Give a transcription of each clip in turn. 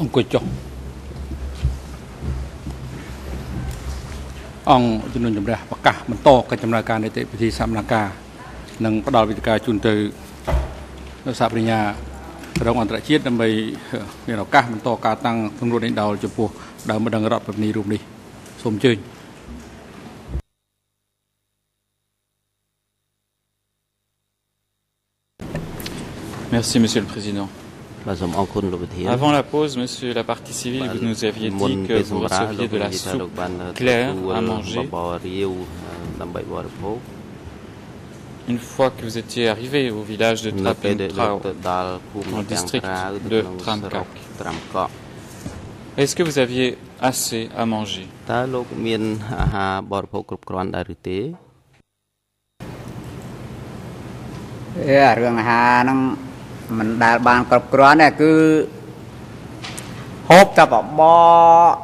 អង្គុយចុះអង្គជំនុំជម្រះប្រកាសបន្តកិច្ចដំណើរការនីតិវិធីសម្ដែងការនិងផ្ដល់វិធានការជូនទៅសហប្រញ្ញាក្រុងអន្តរជាតិដើម្បីមានឱកាសបន្តការតាំងសម្រួលនេះដល់ចំពោះដើមម្ដងរដ្ឋប្រនីរូបនេះសូមអញ្ជើញ Merci, Monsieur le Président. Avant la pause, monsieur la partie civile, vous nous aviez dit que vous receviez de la soupe claire à manger. Une fois que vous étiez arrivé au village de Trapentrao, dans le district de Tramkak, est-ce que vous aviez assez à manger? មានអាហារបរិភោគគ្រប់គ្រាន់ដែរឬទេ អេអារឿងអាហារហ្នឹងមិនដែលបានគ្រប់គ្រាន់ទេគឺហូបតែបបរ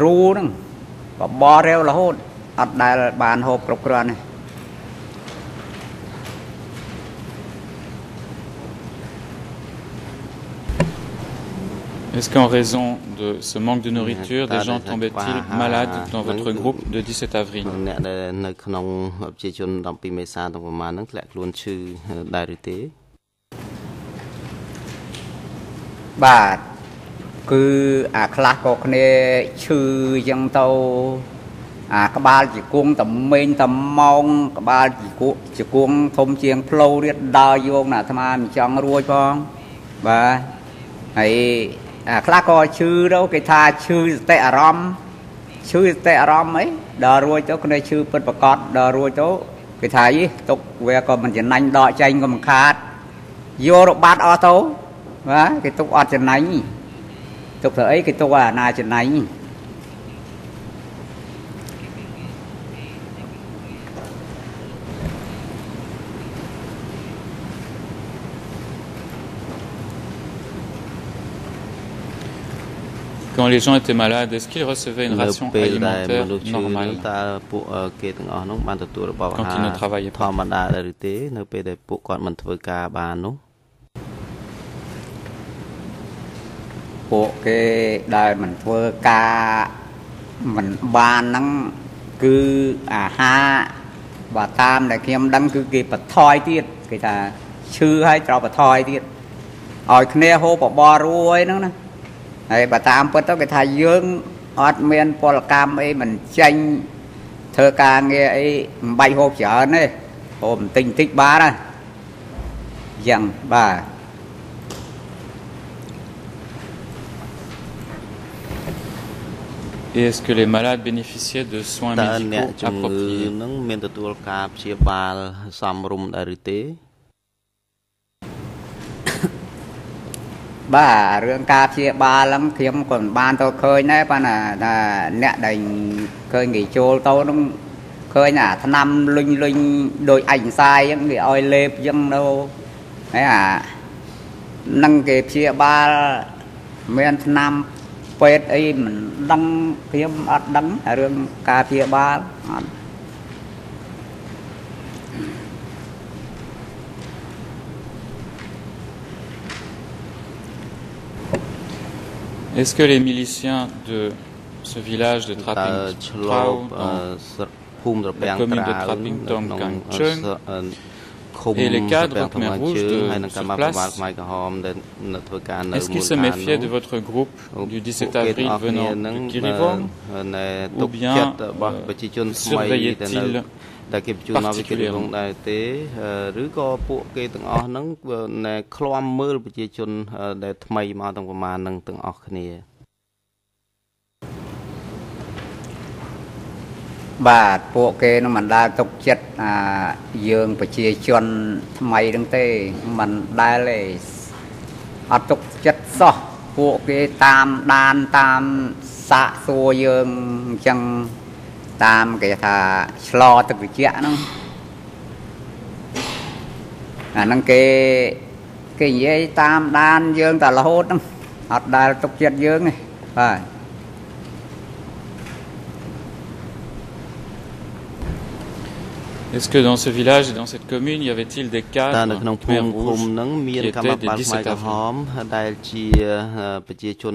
រូហ្នឹងបបររាវរហូតអត់ដែលបានហូបគ្រប់គ្រាន់ទេ Est-ce qu'en raison de ce manque de nourriture, des gens tombaient-ils malades dans votre groupe de 17 avril អ្នកដែលនៅក្នុងប្រជាជន12មេសាទាំងប្រមាណហ្នឹងធ្លាក់ខ្លួនឈឺដែរឬទេ បាទគឺអាខ្លះក៏គ្នាឈឺអញ្ចឹងទៅអាក្បាលជាគង់តមេងតម៉ោងក្បាលជាគក់ជាគង់ធំជាងផ្លូវរៀតដើរយោងណាអាត្មាមិនចង់រួចផងបាទហើយអាខ្លះក៏ឈឺទៅគេថាឈឺសតិអារម្មណ៍ឈឺសតិអារម្មណ៍អីដល់រួចទៅគ្នាឈឺពិតប្រកបដល់រួចទៅគេថាយីទុកវាក៏មិនចំណាញ់ដកចេញក៏មិនខាតយករបាត់អស់ទៅ បាទគេទុកអត់ចំណាញ់ទុកទៅអីគេទុកឲ្យអាណាចំណាញ់ Quand les gens étaient malades, est-ce qu'ils recevaient une នៅ ration ពេលដែល alimentaire មនុស្សឈឺហ្នឹង normale តើពួកអឺគេទាំងអស់ហ្នឹងបានទទួលរបបអា Quand ហា ils ne រ travaillaient ធ pas. ពេលដែលពួកគាត់មិនធ្វើការបាននោះពួកគេដែលមិនធ្វើការមិនបានហ្នឹងគឺអាហារបើតាមដែលខ្ញុំដឹងគឺគេបន្ថយទៀតគេថាឈឺហើយត្រូវបន្ថយទៀតឲ្យគ្នាហូបបបររួយហ្នឹងណាហើយបើតាមពិតទៅគេថាយើងអត់មានពលកម្មអីមិនចេញធ្វើការងារអីមិនបាច់ហូបច្រើនទេហូបបន្តិចបន្តិចបានហើយអញ្ចឹងបាទ Et est-ce que les malades bénéficiaient de soins តើអ្នក médicaux ជំងឺ appropriés ហ្នឹងមានទទួលការព្យាបាលសមរម្យដែរឬទេបាទរឿងការព្យាបាលហ្នឹងខ្ញុំក៏មិនបានទៅឃើញដែរប៉ុន្តែថាអ្នកដែលឃើញគេចូលទៅហ្នឹងឃើញអាថ្នាំលុញលុញដូចអញសាយហ្នឹងគេឲ្យលេបអញ្ចឹងទៅហើយអានឹងគេព្យាបាលមានថ្នាំ ពេទ្យអីមិនដឹងខ្ញុំអត់ដឹងអារឿងការព្យាបាលអត់ Est-ce que les miliciens de ce village de តើឆ្លប Trapintrao អឺ dans- ស្រុកភូមិត្រពាំង la commune ត្ de រាវ Trapping នៅ Tom ក្នុង Kang អឺ Cheng សអឺ ឃុំប្រាំប្រាំជើងហើយនឹងកម្មាភិបាលខ្មែរក្រហមដែលធ្វើការនៅមូលដ្ឋាន Est-ce qu'ils se méfiaient de votre groupe du 17 avril venant de Kirivom ou bien surveillaient-ils តែគេបញ្ជូនមកវិទ្យាល័យដែរទេឬក៏ពួកគេទាំងអស់ហ្នឹងឃ្លាំមើលប្រជាជនដែលថ្មីមកទាំងប្រមាណហ្នឹងទាំងអស់គ្នា បាទពួកគេនឹងមិនដែលទុកចិត្តអាយើងប្រជាជនថ្មីហ្នឹងទេមិនដែលទេអត់ទុកចិត្តសោះពួកគេតាមដានតាមសាកសួរយើងអញ្ចឹងតាមគេថាឆ្លទឹកត្រជាក់ហ្នឹងអាហ្នឹងគេគេនិយាយតាមដានយើងតែរហូតហ្នឹងអត់ដែលទុកចិត្តយើងទេបាទ Est-ce que dans ce village et dans cette commune, y avait-il des តើ cadres នៅក្នុងភូ Khmer មិឃុំ rouges ហ្នឹងមាន qui កម្ម étaient des បាលខ្មែរ 17 ក្រហ avril មដែលជាអឺប្រជាជន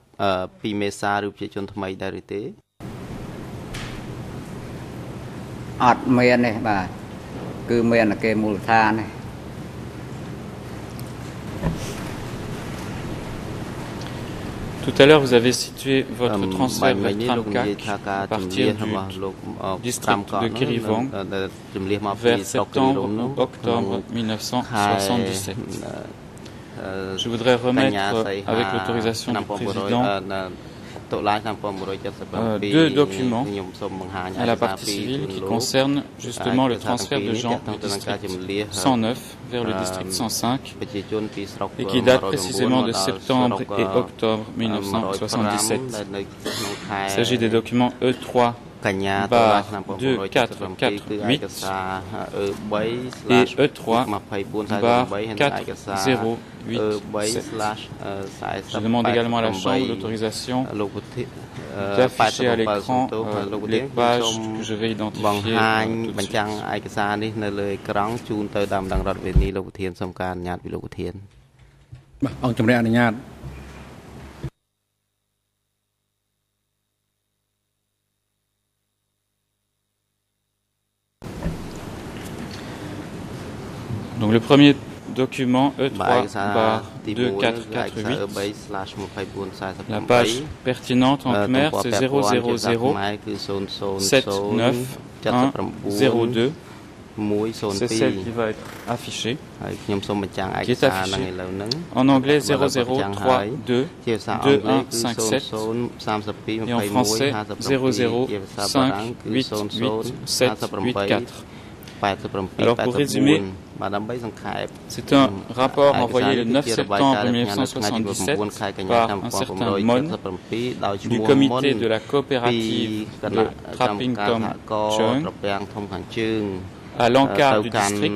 17 2មេសាឬប្រជាជនថ្មីដែរឬទេ អត់មានទេបាទគឺមានតែគេមូលដ្ឋានទេ tout à l'heure, vous avez situé votre transfert vers Tramkak à partir du district de Kirivong vers septembre ou octobre 1977. Je voudrais remettre, avec l'autorisation du président, euh, deux documents à la partie civile qui concernent justement le transfert de gens du district 109 vers le district 105 et qui datent précisément de septembre et octobre 1977. Il s'agit des documents E3 E3 Je demande également à la Chambre l'autorisation d'afficher à l'écran les pages que je vais identifier. Donc le premier document E3 bar 2448. La page pertinente en Khmer, c'est 00079102. C'est celle qui va être affichée, qui est affichée. En anglais 0032 2157 et en français 00588784. Alors pour résumer, c'est un rapport envoyé le 9 septembre 1977 par un certain Mon du comité de la coopérative de Trapping Tom Chung à l'encart du district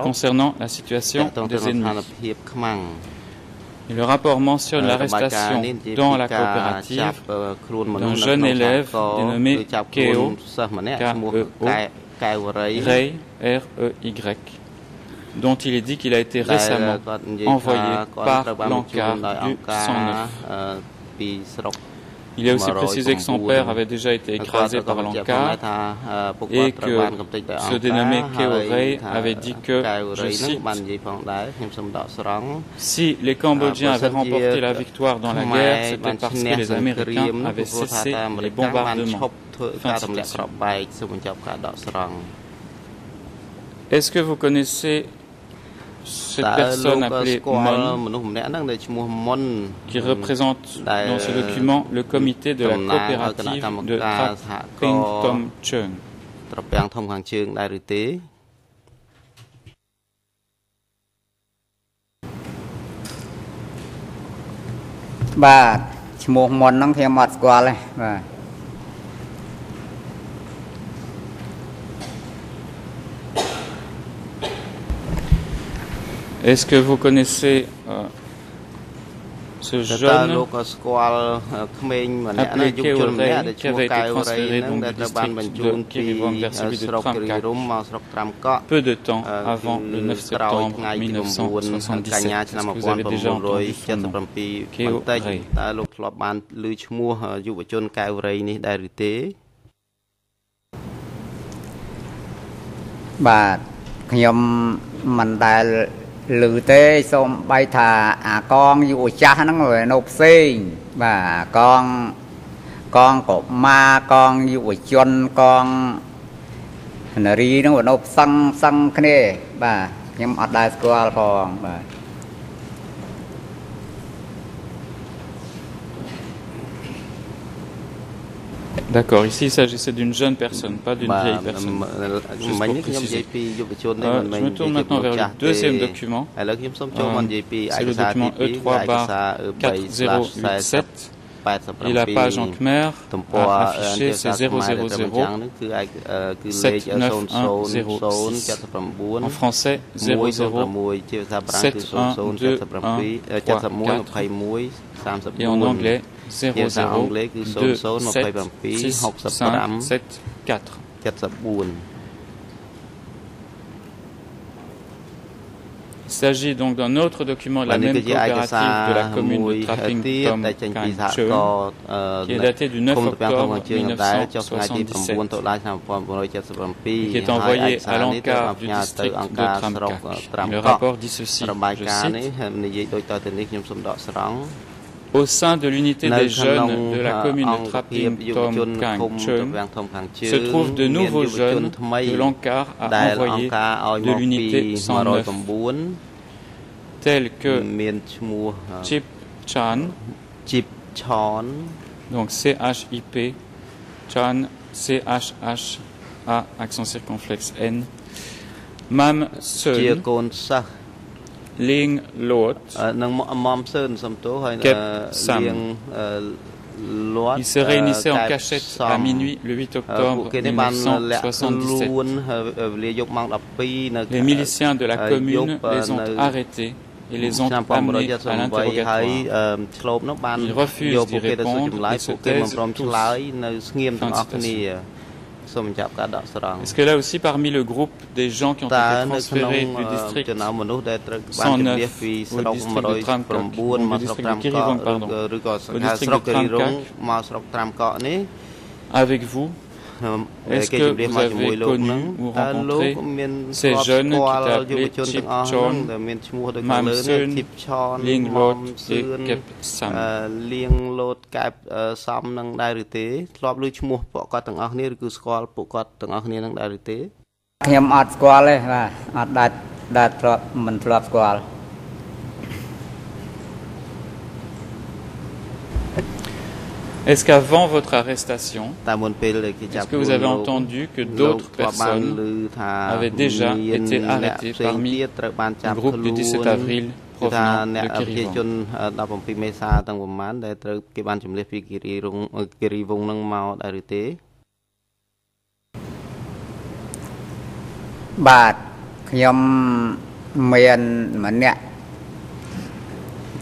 concernant la situation des ennemis. Le rapport mentionne l'arrestation dans la coopérative d'un jeune élève dénommé Keo, K Ray, R-E-Y, dont il est dit qu'il a été récemment envoyé par l'encart du 109. Il est aussi précisé que son père avait déjà été écrasé par l'encart et que ce dénommé Keorei avait dit que, je cite, si les Cambodgiens avaient remporté la victoire dans la guerre, c'était parce que les Américains avaient cessé les bombardements. Est-ce que vous connaissez qui représente D'ailleurs, dans ce document le comité de la តំណាងឲ្យគណៈ coopérative កម្ម de ការសហគ Trapping មន៍ Tom Chung ត្រពាំងធំខាងជើងដែរឬទេបាទឈ្មោះមុនហ្នឹងខ្ញុំអត់ស្គាល់ទេបាទ នម្នាក់ Keo Ray, ដែលឈ្មោះ qui avait été កែវរៃ transféré ហ្នឹង donc ដែល du ត្រូវបាន district បញ្ជូន de ពី Kirivong vers celui de ស្រុកគិរី Tramkak រំមកស្រុកត្រាំកក់ peu de temps អឺ avant le 9 ក្រោយ septembre ថ្ងៃទី9កញ្ញា 1977. ឆ្នាំ Est-ce que vous avez déjà entendu son nom 1977 Keo បន្តិច Ray តើលោកធ្លាប់បានឮឈ្មោះយុវជនកែវរៃនេះដែរឬទេ បាទខ្ញុំមិនដែល ឮទេសូមបីថាអាកងយុវចាស់ហ្នឹងវានៅផ្សេងបាទអាកងកងកុមារកងយុវជនកងនារីហ្នឹងវានៅផ្សឹងផ្សឹងគ្នាបាទខ្ញុំអត់ដែលស្គាល់ផងបាទ D'accord, ici il s'agissait d'une jeune personne, pas d'une vieille personne. Euh, je me tourne ah, maintenant vers le deuxième document. Euh, c'est le document E3-4087. Et la page en Khmer a affiché ces 000 7910 en français 00 et en anglais 0 Il s'agit donc d'un autre document de la même coopérative de la commune de Trapping qui est daté du 9 octobre qui est envoyé à l'encart du de Le rapport dit ceci, au sein de l'unité des jeunes de la commune de Trapping Tom Kang se trouvent de nouveaux jeunes de l'encart à envoyer de l'unité 109 tels que Chip Chan, donc C-H-I-P, Chan, C-H-H, A, accent circonflexe N, Mam Seun, Ling Lot, Kep Sam. Ils se réunissaient en cachette à minuit le 8 octobre 1977. Les miliciens de la commune les ont arrêtés et les ont amenés à l'interrogatoire. Ils refusent d'y répondre et se taisent tous. Est-ce que là aussi, parmi le groupe des gens qui ont été transférés du district 109 au district de Tramkak, au district de Kirivong, pardon, au district de Tramkak, avec vous, est-ce que vous avez connu ou rencontré ces jeunes qui étaient appelés Chip Chon, Mam Sun, Ling Lot et Kep Sam លៀងលោតកែបសំនឹងដែរឬទេធ្លាប់លើឈ្មោះពួកគាត់ទាំងអស់គ្នាឬគឺស្គាល់ពួកគាត់ទាំងអស់គ្នានឹងដែរឬទេខ្ញុំអត់ស្គាល់ទេបាទអត់ដែលដែលធ្លាប់មិនធ្លាប់ស្គាល់ Est-ce qu'avant votre arrestation, est-ce que vous avez entendu que d'autres personnes avaient déjà été arrêtées parmi le groupe du 17 avril provenant de Kirivong មេសាទាំងប្រមាណដែលត្រូវគេបានចម្លៀសពីគិរីរងគិរីវងនឹងមកដែរឬទេបាទខ្ញុំមានម្នាក់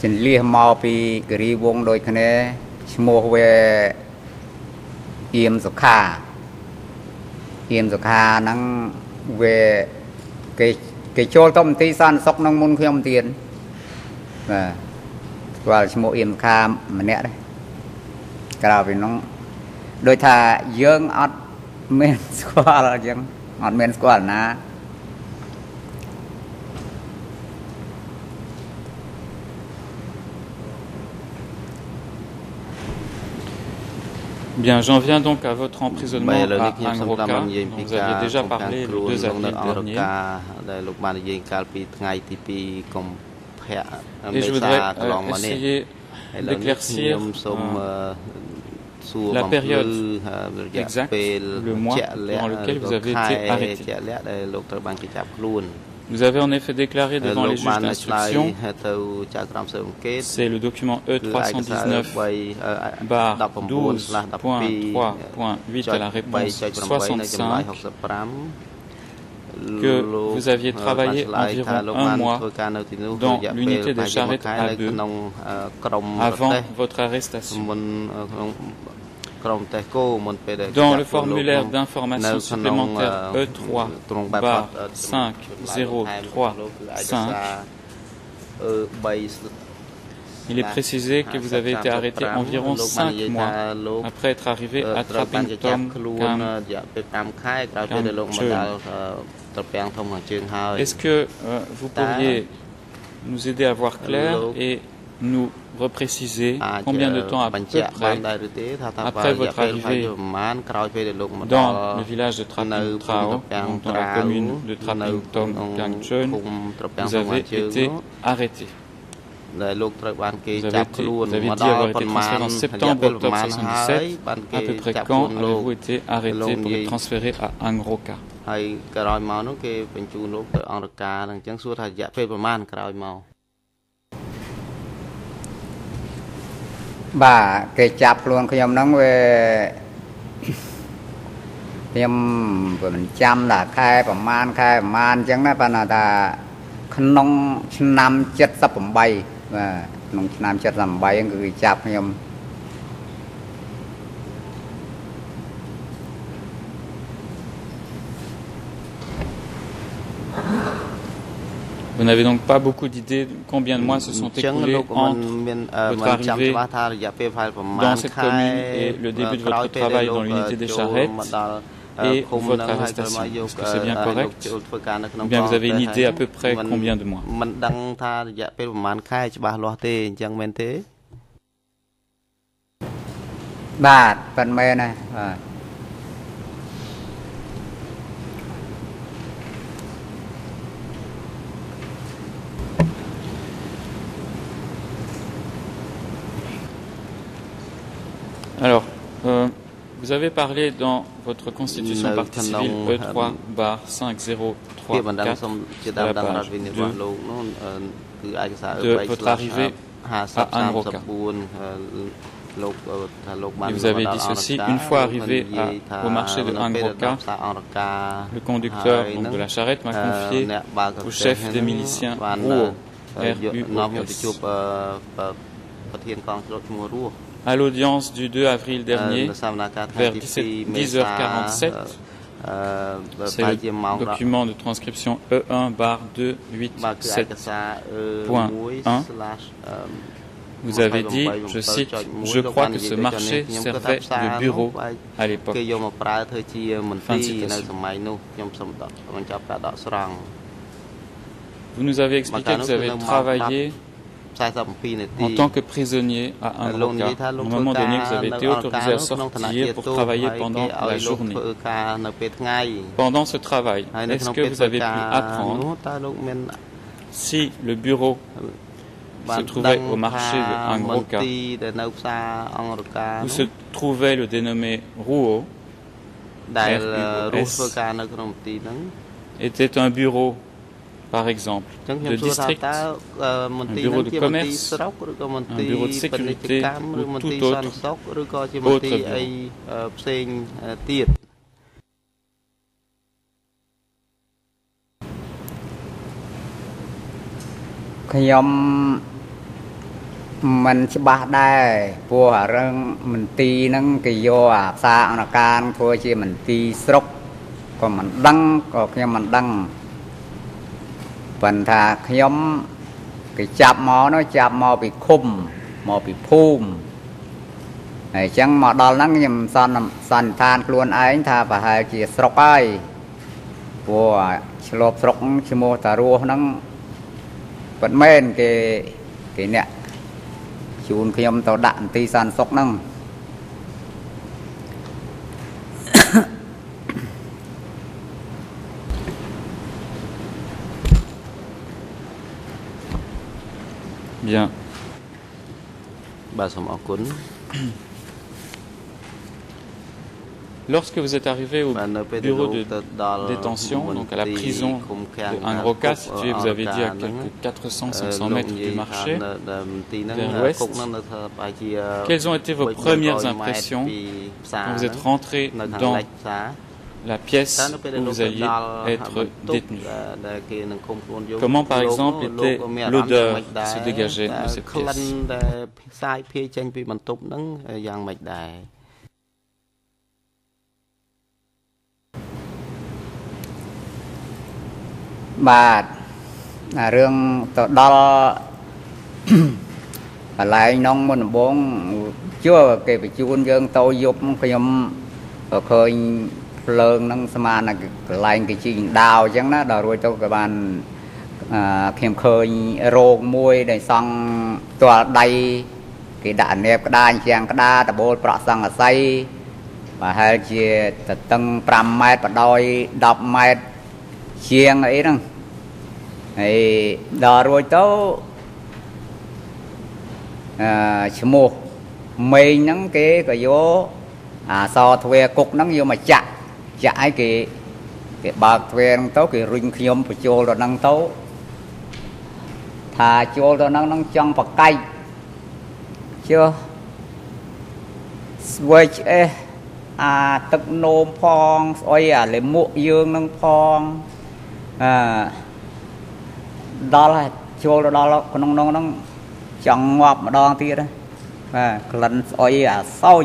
ចន្លៀសមកពីគិរីវងដូចគ្នា ឈ្មោះវាអៀមសុខាអៀមសុខាហ្នឹងវាគេគេចូលទៅមន្ទីរសន្តិសុខនឹងមុនខ្ញុំទៀតបាទស្គាល់ឈ្មោះអៀមសុខាម្នាក់ដែរក្រៅពីនោះដូចថាយើងអត់មានស្គាល់អញ្ចឹងអត់មានស្គាល់ណា Bien, j'en viens donc à votre emprisonnement à Angroka, dont vous aviez déjà parlé le 2 avril dernier. Et je voudrais euh, essayer d'éclaircir euh, la période exacte, le mois durant lequel vous avez été arrêté. Vous avez en effet déclaré devant les juges d'instruction, c'est le document E319 bar 12.3.8 à la réponse 65, que vous aviez travaillé environ un mois dans l'unité des charrettes à deux. Avant votre arrestation. Dans le formulaire d'information supplémentaire E3 bar 5035, il est précisé que vous avez été arrêté environ 5 mois après être arrivé à Trapping Tom Est-ce que vous pourriez nous aider à voir clair et nous repréciser combien de temps à peu près après votre arrivée dans le village de Traping Trao, dans la commune de Traping Tom Gangchun, vous avez été arrêté. Vous avez, été, vous avez dit avoir été transféré en septembre-octobre 77. À peu près quand avez-vous été arrêté pour être transféré à Angroka ហើយក្រោយមកនោះគេបញ្ជូនលោកទៅអង្គរការអញ្ចឹងសួរថារយៈពេលប្រហែលក្រោយមក បាទគេចាប់ខ្លួនខ្ញុំហ្នឹងវាខ្ញុំមិនចាំថាខែប្រហែលខែប្រហែលអញ្ចឹងណាប៉ុន្តែថាក្នុងឆ្នាំ78បាទក្នុងឆ្នាំ78ហ្នឹងគឺគេចាប់ខ្ញុំ Vous n'avez donc pas beaucoup d'idées de combien de mois se sont écoulés entre votre arrivée dans cette commune et le début de votre travail dans l'unité des charrettes et votre arrestation. Est-ce que c'est bien correct Ou bien vous avez une idée à peu près combien de mois បា Alors, euh, vous avez parlé dans votre constitution partie civile E3 bar 5034 à la page 2 de votre arrivée à Anroka. Et vous avez dit ceci, une fois arrivé à, au marché de Angroka, le conducteur donc, de la charrette m'a confié au chef des miliciens Ruo, R-U-O-S. À l'audience du 2 avril dernier, vers 10h47, c'est le document de transcription E1 bar 287.1. Vous avez dit, je cite, je crois que ce marché servait de bureau à l'époque. Citation. Vous nous avez expliqué que vous avez travaillé en tant que prisonnier à un Roca. Un moment donné, vous avez été autorisé à sortir pour travailler pendant la journée. Pendant ce travail, est-ce que vous avez pu apprendre si le bureau se trouvait au marché de Angroka, où se trouvait le dénommé Ruo, était un bureau par exemple, de district, un bureau de commerce, un bureau de sécurité ou tout autre, autre bureau. ខ្ញុំមិនច្បាស់ដែរព្រោះអារឿងមន្ទីរហ្នឹងគេយកអាផ្សារអនការធ្វើជាមន្ទីរស្រុកក៏មិនដឹងក៏ខ្ញុំមិនដឹង ប៉ុន្តែខ្ញុំគេចាប់មកនោះចាប់មកពីឃុំមកពីភូមិហើយអញ្ចឹងមកដល់ហ្នឹងខ្ញុំសន្សន្និដ្ឋានខ្លួនឯងថាប្រហែលជាស្រុកហើយព្រោះឆ្លប់ស្រុកឈ្មោះតារស់ហ្នឹងពិតមែនគេគេអ្នកជូនខ្ញុំទៅដាក់មន្ទីរសន្តិសុខហ្នឹង Bien. Lorsque vous êtes arrivé au bureau de détention, donc à la prison de Angroka, située, vous avez dit, à quelques 400-500 mètres du marché, vers l'ouest, quelles ont été vos premières impressions quand vous êtes rentré dans la pièce où vous alliez être détenu. Comment, par exemple, était l'odeur qui se dégageait de cette pièce បាទរឿងទៅដល់កន្លែងនងមុនដំបងជួគេបញ្ជូនយើងទៅយប់ខ្ញុំក៏ឃើញ ភ្លើងហ្នឹងស្មានកន្លែងគេជីងដាវអញ្ចឹងណាដល់រួចទៅក៏បានខ្ញុំឃើញរោងមួយដែលសង់ទាល់ដៃគេដាក់នៀបក្តារជាងក្តារដបូលប្រក់សង្កសីប្រហែលជាតតឹង5ម៉ែត្របដោយ10ម៉ែត្រជាងអីហ្នឹងហើយដល់រួចទៅអឺឈ្មោះមេងហ្នឹងគេក៏យកអាសទ្វាគុកហ្នឹងយកមកចាក់ ចាក់ឲ្យគេគេបើកទ្វារហ្នឹងទៅគេរុញខ្ញុំបញ្ចូលទៅហ្នឹងទៅថាចូលទៅហ្នឹងហ្នឹងចង់បកាច់ជើស្វេចអេអាទឹកនោមផងស្អុយអាលេមួកយើងនឹងផងអឺដល់ហើយចូលទៅដល់ក្នុងនោះហ្នឹងចង់ងាប់ម្ដងទៀតបាទក្លិនស្អុយអាសោច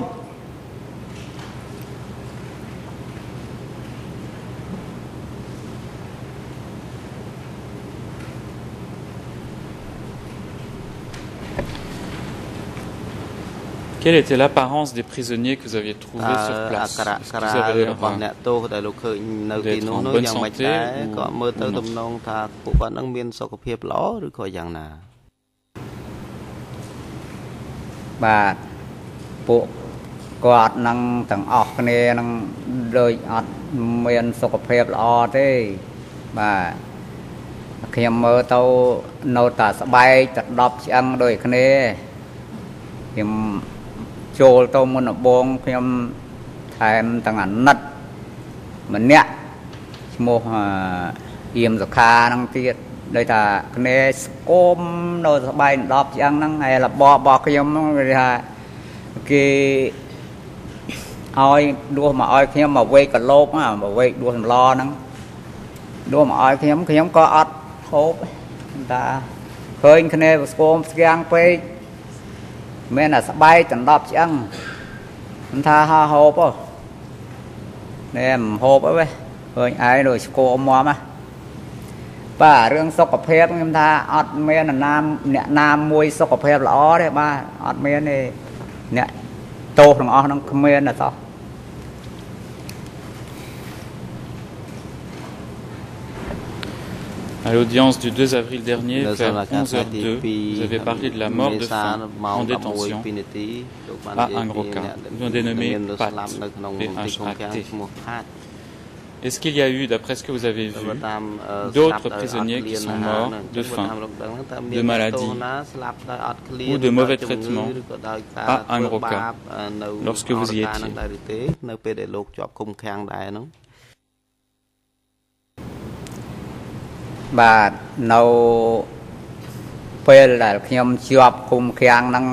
Quelle était l'apparence des prisonniers que vous aviez trouvés sur place Est-ce qu'ils avaient l'air d'être en bonne santé ou... បាទពួកគាត់នឹងទាំងអស់គ្នានឹងដូចអត់មានសុខភាពល្អទេបាទខ្ញុំមើលទៅនៅតែស្បែកតែ10ឆ្អឹងដូចគ្នាខ្ញុំ ចូលទៅមុនដំបងខ្ញុំថែមទាំងអាណិតម្នាក់ឈ្មោះអៀមសុខានឹងទៀតដោយថាគ្នាស្គមនៅស្បែក10ឆ្អឹងហ្នឹងហើយរបបរបស់ខ្ញុំហ្នឹងគេថាគេឲ្យដួសមកឲ្យខ្ញុំមកវេកកលោកមកវេកដួសសម្លហ្នឹងដួសមកឲ្យខ្ញុំខ្ញុំក៏អត់ហូបតាឃើញគ្នាស្គមស្គាំងពេក មែនតែស្បែកដណ្ដប់ឆ្អឹងមិនថាហោហូបហ៎នេះមិនហូបអីវិញឃើញឯងដូចស្គមមកណាបាទរឿងសុខភាពខ្ញុំថាអត់មានណាមអ្នកណាមួយសុខភាពល្អទេបាទអត់មានទេអ្នកទោសទាំងអស់ហ្នឹងគ្មានទេសោះ À l'audience du 2 avril dernier, vers 11h02, vous avez parlé de la mort de faim en détention à Angroka. Avez dénommé PAT. Est-ce qu'il y a eu, d'après ce que vous avez vu, d'autres prisonniers qui sont morts de faim, de maladie ou de mauvais traitements à Angroka lorsque vous y étiez បាទនៅពេលដែលខ្ញុំជាប់គុំឃាំងហ្នឹង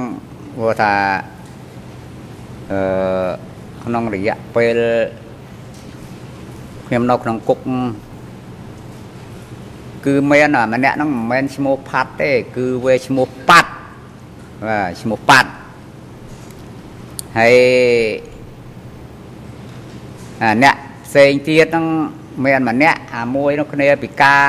ព្រោះថាអឺក្នុងរយៈពេលខ្ញុំនៅក្នុងគុកគឺមានម្នាក់ហ្នឹងមិនមែនឈ្មោះផាត់ទេ គឺវាឈ្មោះប៉ាត់បាទឈ្មោះប៉ាត់ហើយអាអ្នកផ្សេងទៀតហ្នឹងមានម្នាក់អាមួយនោះគ្នាពិការ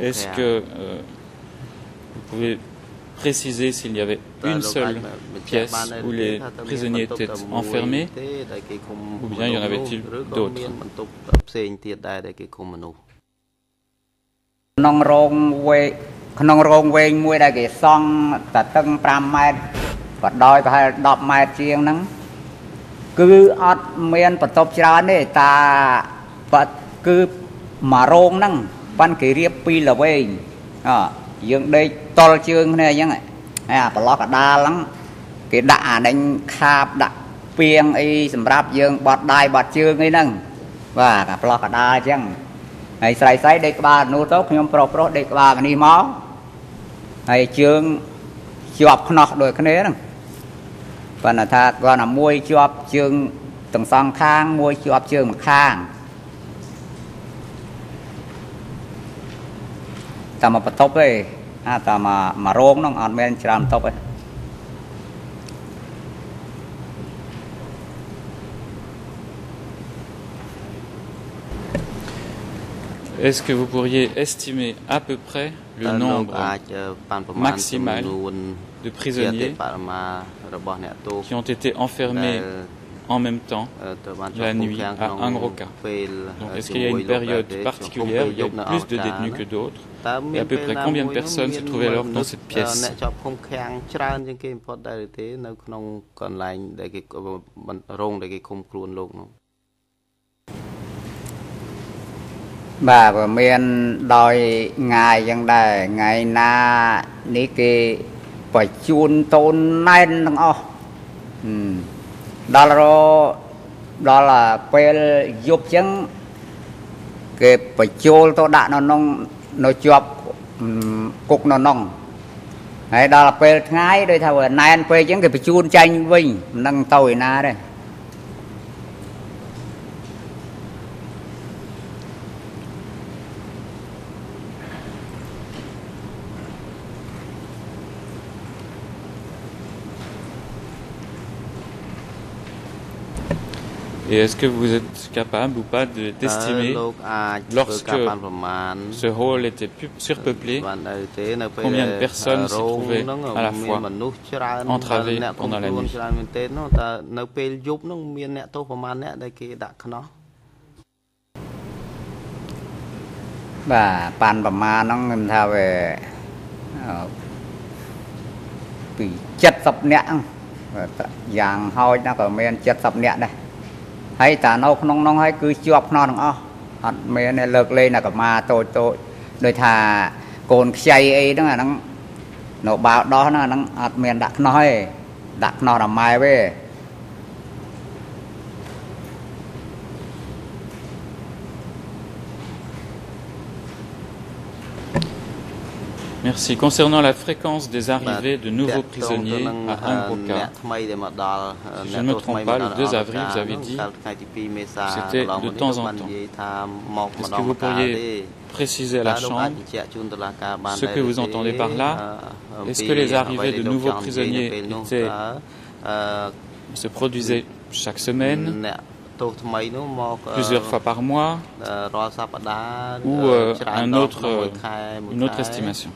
Est-ce que euh, vous pouvez préciser s'il y avait une seule pièce où les prisonniers étaient enfermés ou bien y en avait-il d'autres ក្នុងរោងវែងក្នុងរោងវែងមួយដែលគេសង់តតឹង5ម៉ែត្រក៏ដោយប្រហែល10ម៉ែត្រជាងហ្នឹងគឺអត់មានបន្ទប់ច្រើនទេតាគឺមួយរោងហ្នឹង ប៉ាន់គេរៀបពីល្វែងអយើងដេកតល់ជើងគ្នាអញ្ចឹងហើយអាប្រឡោះកដាលហ្នឹងគេដាក់អាដេញខាបដាក់ពីងអីសម្រាប់យើងបត់ដៃបត់ជើងអីហ្នឹងបាទអាប្រឡោះកដាលអញ្ចឹងហើយស្រីស្រីដេកក្បាលនោះទៅខ្ញុំប្រុសប្រុសដេកក្បាលនេះមកហើយជើងជាប់ខ្នោះដូចគ្នាហ្នឹងប៉ុន្តែថាគាត់ណាមួយជាប់ជើងទាំងសងខាងមួយជាប់ជើងម្ខាង តែមកបន្ទប់ទេអាតែមកមករោងហ្នឹងអត់មានច្រើនបន្ទប់ទេ Est-ce que vous pourriez estimer à peu près le nombre maximal de prisonniers qui ont été enfermés en même temps la nuit à un gros cas. Donc est-ce qu'il y a une période particulière où il y a plus de détenus que d'autres Et à peu près combien de personnes se trouvaient alors dans cette pièce bà và đòi ngài dân đề ngài na ní kì phải chun tôn nên thằng o. ដល់រដល់ពេលយប់ចឹងគេបញ្ចូលទៅដាក់នៅក្នុងនៅជាប់គុកនៅក្នុងហើយដល់ពេលថ្ងៃដូចថាណែនពេលអញ្ចឹងគេបញ្ជូនចាញ់វិញមិនដឹងទៅឯណាទេ Et est-ce que vous êtes capable ou pas d'estimer lorsque ce hall était surpeuplé, combien de personnes s'y trouvaient à la fois entravées pendant la nuit បាទប៉ាន់ប្រមាណហ្នឹងខ្ញុំថាវាពី70នាក់យ៉ាងហោចណាស់ក៏មាន70នាក់ដែរ ហើយតានៅក្នុងនោះហើយគឺជាប់ខ្នោះទាំងអស់អត់មានលើកលែងតែកម្មាតូចតូចដោយថាកូនខ្ចីអីហ្នឹងអាហ្នឹងនៅបាវដោះហ្នឹងអាហ្នឹងអត់មានដាក់ខ្នោះទេដាក់ខ្នោះដល់ម៉ែទេ Merci. Concernant la fréquence des arrivées de nouveaux prisonniers à Angroka, je ne me trompe pas, le 2 avril, vous avez dit c'était de temps en temps. Est-ce que vous pourriez préciser à la Chambre ce que vous entendez par là Est-ce que les arrivées de nouveaux prisonniers étaient, se produisaient chaque semaine plusieurs fois par mois ou euh, un autre, euh, une autre estimation.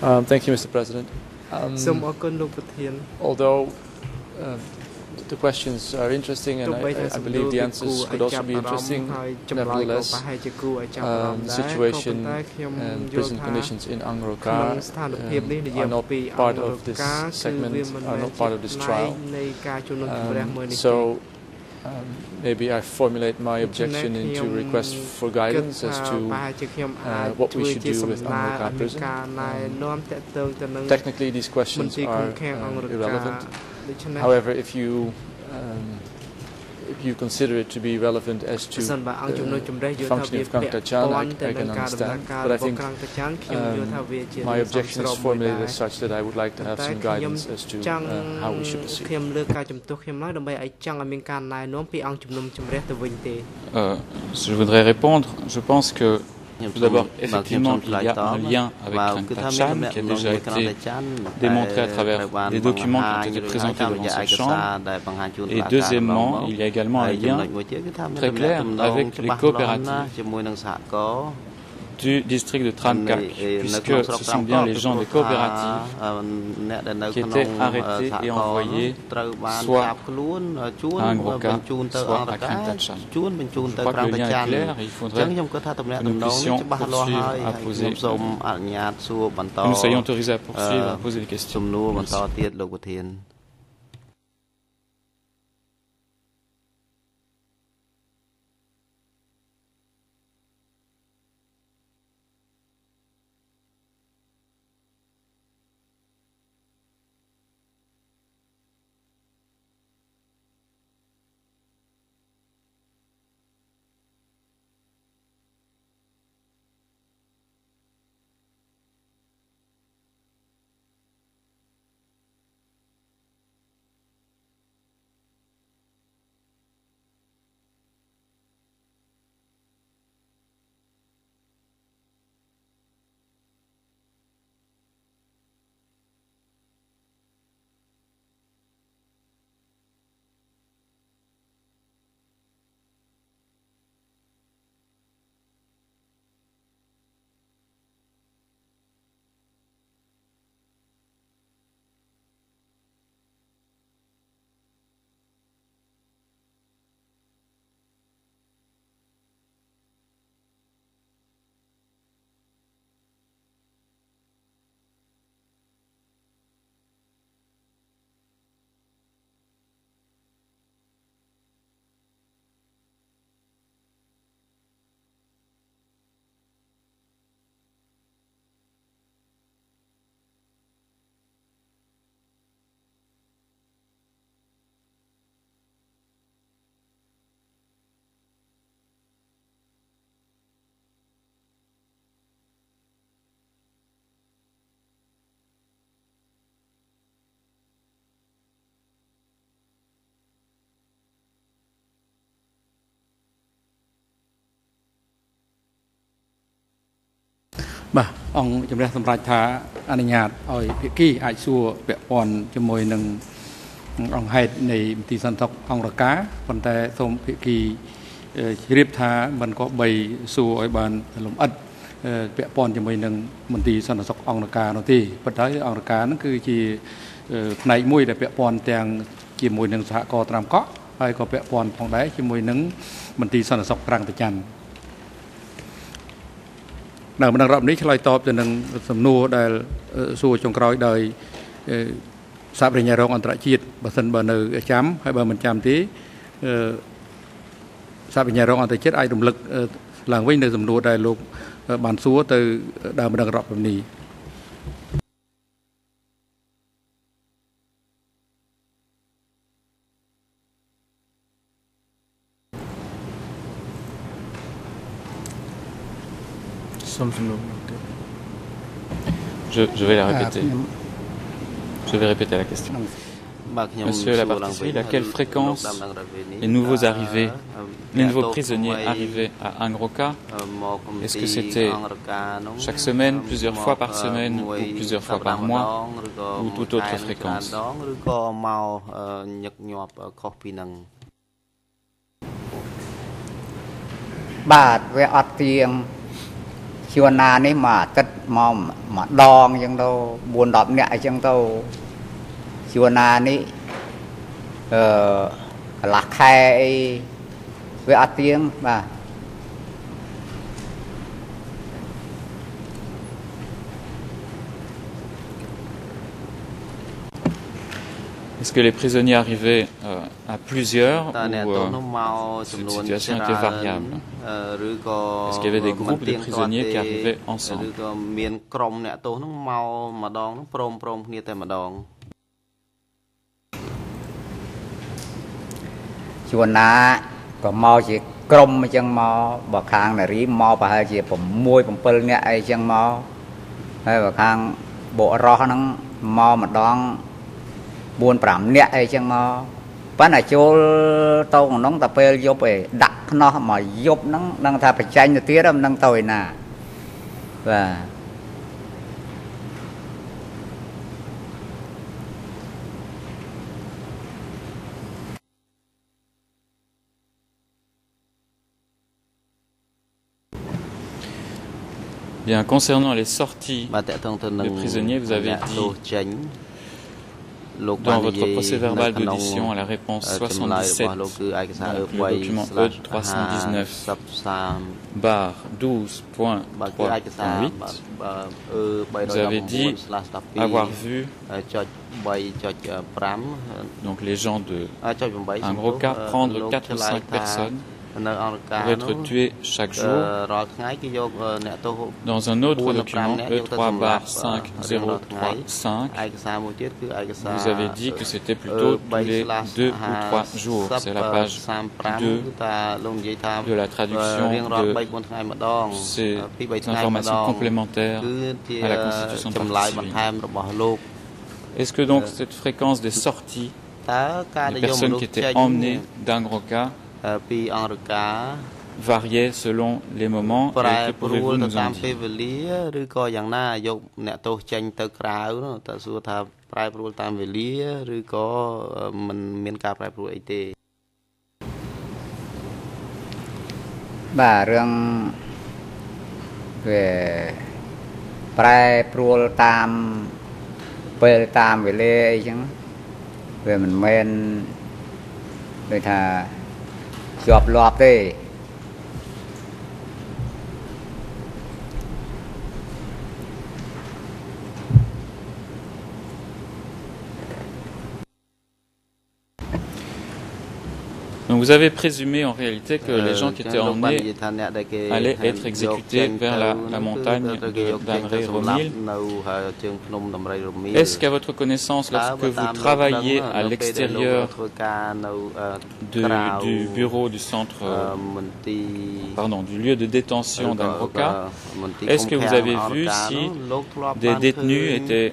Um, thank you, Mr. President. Um, although uh, the questions are interesting and I, I, believe the answers could also be interesting. Nevertheless, um, the situation and prison conditions in Angroka uh, are not part of this segment, are not part of this trial. Um, so um, maybe I formulate my objection into request for guidance as to uh, what we should do with Angroka prison. Um, technically, these questions are uh, irrelevant. However, if you um, if you consider it to be relevant as to the functioning of Tachan, I, I can understand. But I think um, my objection is formulated as such that I would like to have some guidance as to uh, how we should proceed. Euh, je voudrais répondre. Je pense que tout d'abord, effectivement, il y a un lien avec Chan qui a déjà été démontré à travers des documents qui ont été présentés devant cette chambre. Et deuxièmement, il y a également un lien très clair avec les coopératives du district de Trankak, puisque ce sont bien les gens des coopératives qui étaient arrêtés et envoyés soit à Angroka, soit à Krantachan. Je crois que le lien est clair et il faudrait que nous puissions poursuivre à poser, que nous soyons autorisés à poursuivre à poser des questions. Merci. បាទអង្គជំរះសម្រាប់ថាអនុញ្ញាតឲ្យភាគីអាចសួរពាក់ព័ន្ធជាមួយនឹងអង្គហេតុនៃមន្ទីរសន្តិសុខអង្គរការប៉ុន្តែសូមភាគីជ្រាបថាមិនក៏បីសួរឲ្យបានលំអិតពាក់ព័ន្ធជាមួយនឹងមន្ទីរសន្តិសុខអង្គរការនោះទេប៉ុន្តែអង្គរការហ្នឹងគឺជាផ្នែកមួយដែលពាក់ព័ន្ធទាំងជាមួយនឹងសហគមន៍ត្រាំកក់ហើយក៏ពាក់ព័ន្ធផងដែរជាមួយនឹងមន្ទីរសន្តិសុខក្រាំងតច័ន្ទ នៅម្ដងរອບនេះឆ្លើយតបទៅនឹងសំណួរដែលសួរចុងក្រោយដោយសាបរិញ្ញារងអន្តរជាតិបើសិនបើនៅចាំហើយបើមិនចាំទេសាបរិញ្ញារងអន្តរជាតិអាចរំលឹកឡើងវិញនៅសំណួរដែលលោកបានសួរទៅដើមម្ដងរອບនេះ Je, je vais la répéter. Je vais répéter la question. Monsieur la partie à quelle fréquence les nouveaux arrivés, les nouveaux prisonniers arrivés à Angroka, est-ce que c'était chaque semaine, plusieurs fois par semaine ou plusieurs fois par mois ou toute autre fréquence ជួនណានេះមួយអាទិត្យមកម្ដងអញ្ចឹងទៅ4 10នាក់អញ្ចឹងទៅជួនណានេះអឺកន្លះខែអីវាអត់ទៀងបាទ Est-ce que les prisonniers arrivaient euh, à plusieurs ou euh, cette situation était variable. Est-ce qu'il y avait des groupes de prisonniers qui arrivaient ensemble 4 5នាក់អីចឹងមកប៉ុន្តែចូលទៅក្នុងតែពេលយប់ឯដាក់ខ្នោះមកយប់ហ្នឹងនឹងថាបច្ចេកទៅទៀតមិនដឹងទៅឯណាបាទ Bien, concernant les sorties de prisonniers, vous avez dit dans votre procès verbal d'audition à la réponse 77 le document E 319 bar 12.3.8 vous avez dit avoir vu donc les gens de un gros cas prendre 4 ou 5 personnes être tué chaque jour. Dans un autre document, E3 bar 5035, vous avez dit que c'était plutôt tous les deux ou trois jours. C'est la page 2 de la traduction de ces informations complémentaires à la Constitution de Est-ce que donc cette fréquence des sorties des personnes qui étaient emmenées d'Angroka variait selon les moments et que pouvez-vous nous en dire ឬក៏យ៉ាងណាយកអ្នកទោសចេញទៅក្រៅតើសួរថាប្រែប្រួលតាមវេលាឬក៏មិនមានការប្រែប្រួលអីទេបាទរឿងវាប្រែប្រួលតាមពេលតាមវេលាអីចឹងវាមិនមែនដូចថា ជាប់លាប់ទេ Donc vous avez présumé en réalité que les gens qui étaient emmenés allaient être exécutés vers la, la montagne d'Amré Romil. Est-ce qu'à votre connaissance, lorsque vous travaillez à l'extérieur du bureau du centre, pardon, du lieu de détention d'Angroka, est-ce que vous avez vu si des détenus étaient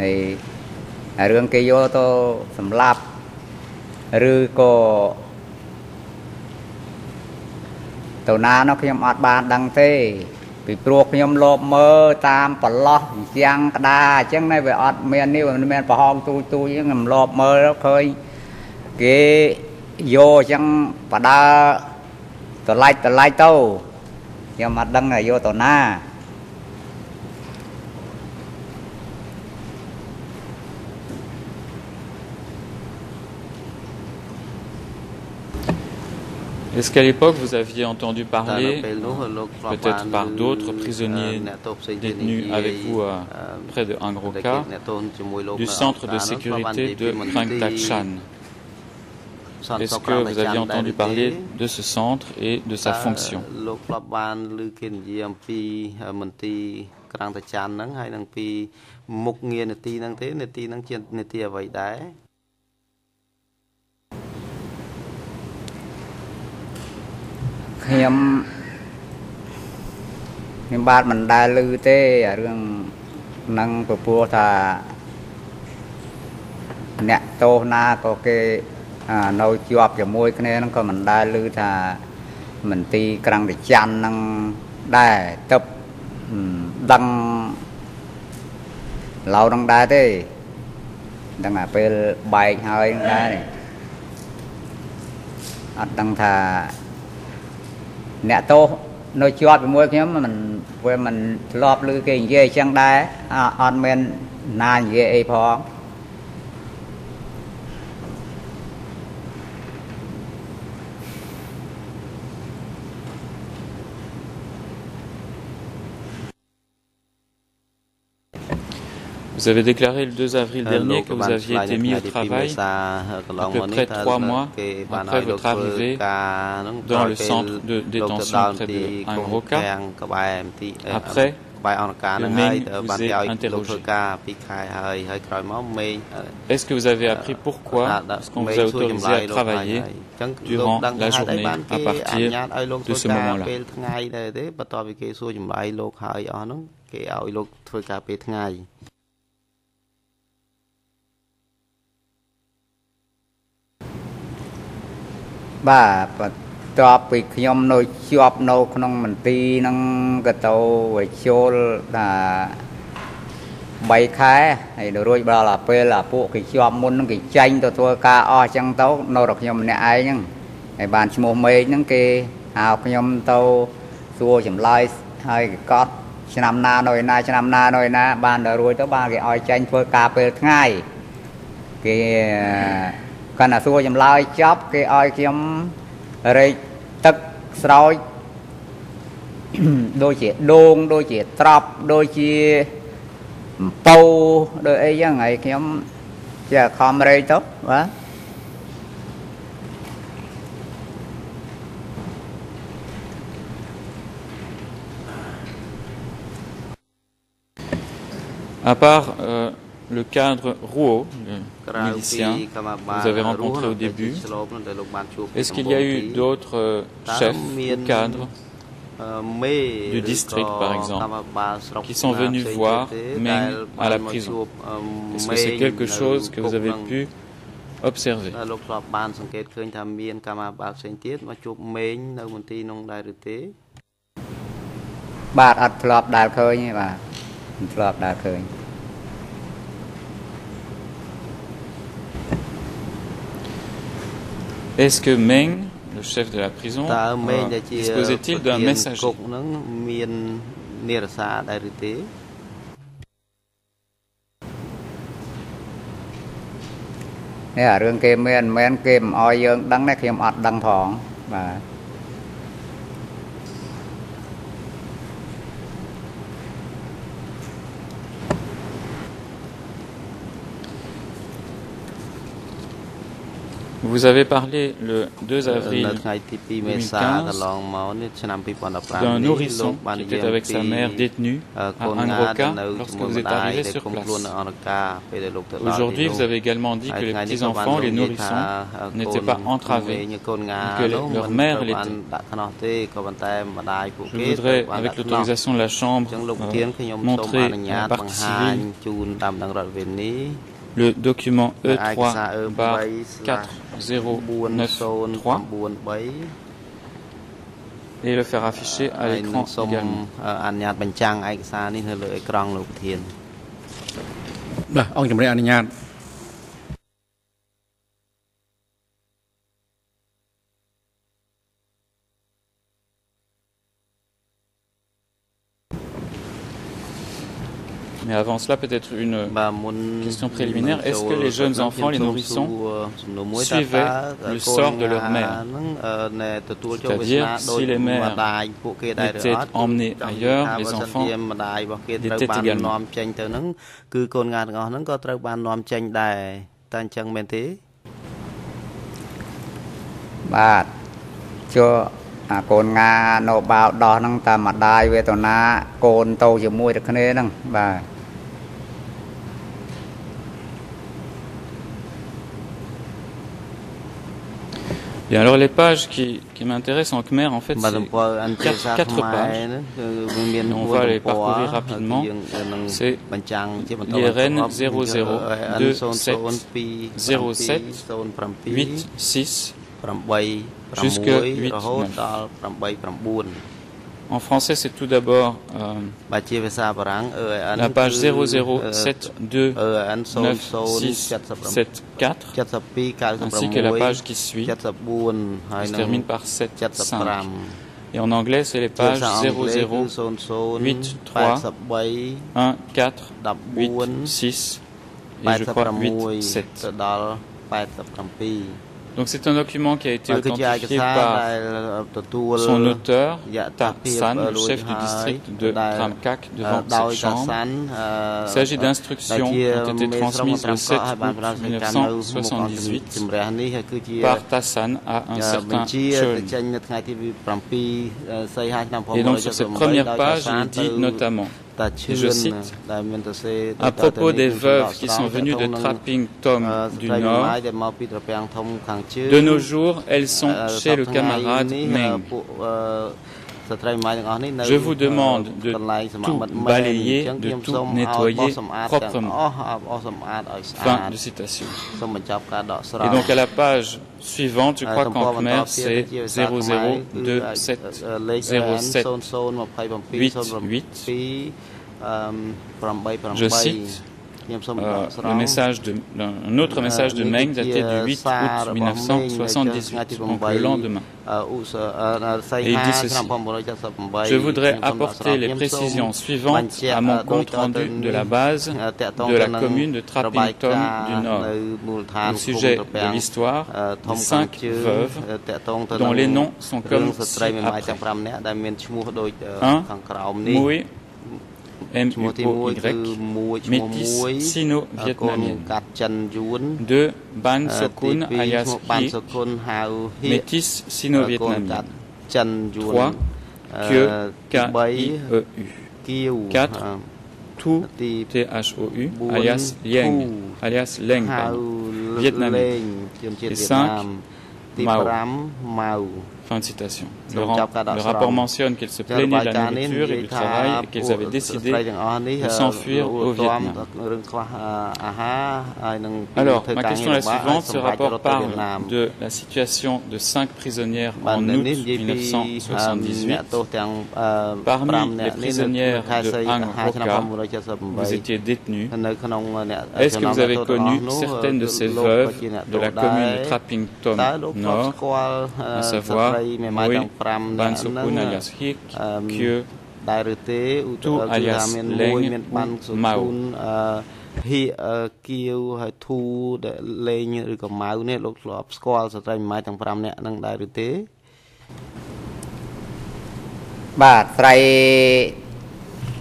ហើយរឿងគេយកទៅសម្លាប់ឬក៏ទៅណានោះខ្ញុំអត់បានដឹងទេ ពីព្រោះខ្ញុំលោបមើលតាមប្រឡោះជាងក្តារអញ្ចឹងណាវាអត់មាននេះមិនមានប្រហោងទូទូអញ្ចឹងខ្ញុំលោបមើលឃើញគេយកអញ្ចឹងបដើតឡាច់តឡាច់ទៅខ្ញុំអត់ដឹងថាយកទៅណា Est-ce qu'à l'époque, vous aviez entendu parler, peut-être par d'autres prisonniers détenus avec vous à, près de Angroka, du centre de sécurité de Krangtachan Est-ce que vous aviez entendu parler de ce centre et de sa fonction ខ្ញុំខ្ញុំបាទមិនដែលឮទេអារឿងនឹងពពោះថាអ្នកតោសណាក៏គេនៅជាប់ជាមួយគ្នាហ្នឹងក៏មិនដែលឮថាមន្ទីរក្រាំងតច័ន្ទហ្នឹងដែរទៅដឹងឡៅហ្នឹងដែរទេដឹងតែពេលបែកហើយហ្នឹងដែរអត់ដឹងថា អ្នកទោសនៅជាប់ជាមួយខ្ញុំមិនវាមិនធ្លាប់ឮគេនិយាយអញ្ចឹងដែរអត់មានណានិយាយអីផង Vous avez déclaré le 2 avril dernier que vous aviez été mis au travail à peu près trois mois après votre arrivée dans le centre de détention près de Angroka. Après, le Ming vous interrogé. Est-ce que vous avez appris pourquoi est-ce qu'on vous a autorisé à travailler durant la journée à partir de ce moment-là បាទបន្ទាប់ពីខ្ញុំនៅជាប់នៅក្នុងមន្ទីរហ្នឹងក៏ទៅចូលថា3ខែហើយដល់រួចដល់អាពេលអាពួកគេជាប់មុនហ្នឹងគេចាញ់ទៅធ្វើការអស់អញ្ចឹងទៅនៅរកខ្ញុំម្នាក់ឯងហ្នឹងហើយបានឈ្មោះមេឃហ្នឹងគេហៅខ្ញុំទៅសួរចម្លើយហើយកត់ឆ្នាំណានៅឯណាឆ្នាំណានៅឯណាបានដល់រួចទៅបានគេឲ្យចាញ់ធ្វើការពេលថ្ងៃគេ កាន់តែសួរចម្លើយចប់គេឲ្យខ្ញុំរែកទឹកស្រោចដូចជាដូងដូចជាត្រប់ដូចជាអំពៅដូចអីចឹងហើយខ្ញុំជាខំរែកទៅបាទ À part euh, le cadre Rouault, le milicien, que vous avez rencontré au début, est-ce qu'il y a eu d'autres euh, chefs ou cadres du district, par exemple, qui sont venus voir Meng à la prison Est-ce que c'est quelque chose que vous avez pu observer បាទអត់ធ្លាប់ដែលឃើញទេបាទមិនធ្លាប់ដែលឃើញ Est-ce que Meng, le chef de la prison, disposait-il d'un messager Vous avez parlé le 2 avril 2015 d'un nourrisson qui était avec sa mère détenue à Angroka lorsque vous êtes arrivé sur place. Aujourd'hui, vous avez également dit que les petits-enfants, les nourrissons, n'étaient pas entravés, que leur mère l'était. Je voudrais, avec l'autorisation de la Chambre, euh, montrer en partie civile le document E3 bar 4093 et le faire afficher à l'écran également. អ avant cela, peut-être une question préliminaire. Est-ce que les jeunes enfants, les nourrissons, suivaient le sort de leur mère C'est-à-dire, si les mères étaient emmenées ailleurs, les enfants étaient également. គឺកូនងាទាំងអស់ហ្នឹងក៏ត្រូវបាននាំចេញដែរតែអញ្ចឹងមែនទេបាទចូលអាកូនងានៅបាវដោះហ្នឹងតែម្ដាយវេទនាកូនទៅជាមួយតែគ្នាហ្នឹងបាទ Bien, alors les pages qui, qui m'intéressent en Khmer, en fait, c'est quatre, pages. on va les parcourir rapidement. C'est l'IRN 002 07 8 6 jusque 8 9. En français, c'est tout d'abord euh, la page 00729674 ainsi que la page qui suit, qui se termine par 75. Et en anglais, c'est les pages 00831486 et je crois 87. Donc c'est un document qui a été authentifié par son auteur, Ta San, le chef du district de Tramkak, devant cette chambre. Il s'agit d'instructions qui ont été transmises le 7 août 1978 par Tassan à un certain Chön. Et donc sur cette première page, il dit notamment je cite, à propos des veuves qui sont venues de Trapping Tom du Nord, de nos jours, elles sont chez le camarade Meng. Je vous demande de tout balayer, de tout nettoyer proprement. Fin de citation. Et donc à la page suivante, je crois qu'en Khmer c'est 0027078 je cite le message de, un autre message de Meng daté du 8 août 1978, donc le lendemain. Et il dit ceci Je voudrais apporter les précisions suivantes à mon compte rendu de la base de la commune de Trappington du Nord au sujet de l'histoire des cinq veuves dont les noms sont comme ci après. 1. Moué M-U-O-Y, métis sino-vietnamienne. 2. Ban Sokun alias Hie, métis sino-vietnamienne. 3. Kyo, K-I-E-U. 4. Tu, T-H-O-U, alias Lieng, alias Leng, vietnamienne. Et 5. Mao. Fin de citation. Le, le rapport mentionne qu'elles se plaignaient de la nourriture et du travail et qu'elles avaient décidé de s'enfuir au Vietnam. Alors, ma question est la suivante. Ce rapport parle de la situation de cinq prisonnières en août 1978. Parmi les prisonnières de Hang Hoka, vous étiez détenues. Est-ce que vous avez connu certaines de ces veuves de la commune de Trapping Tom Nord, à savoir Mui, Ban Sukun alias Hik, Kyo, ដែរឬទេឧទាហរណ៍ថាមានមួយមានបានសុគូនអឺហៀគៀវហើយធូដែលលេងឬក៏ម៉ៅនេះលោកធ្លាប់ស្គាល់ស្ត្រីម៉ែទាំង5នាក់នឹងដែរឬទេបាទស្រី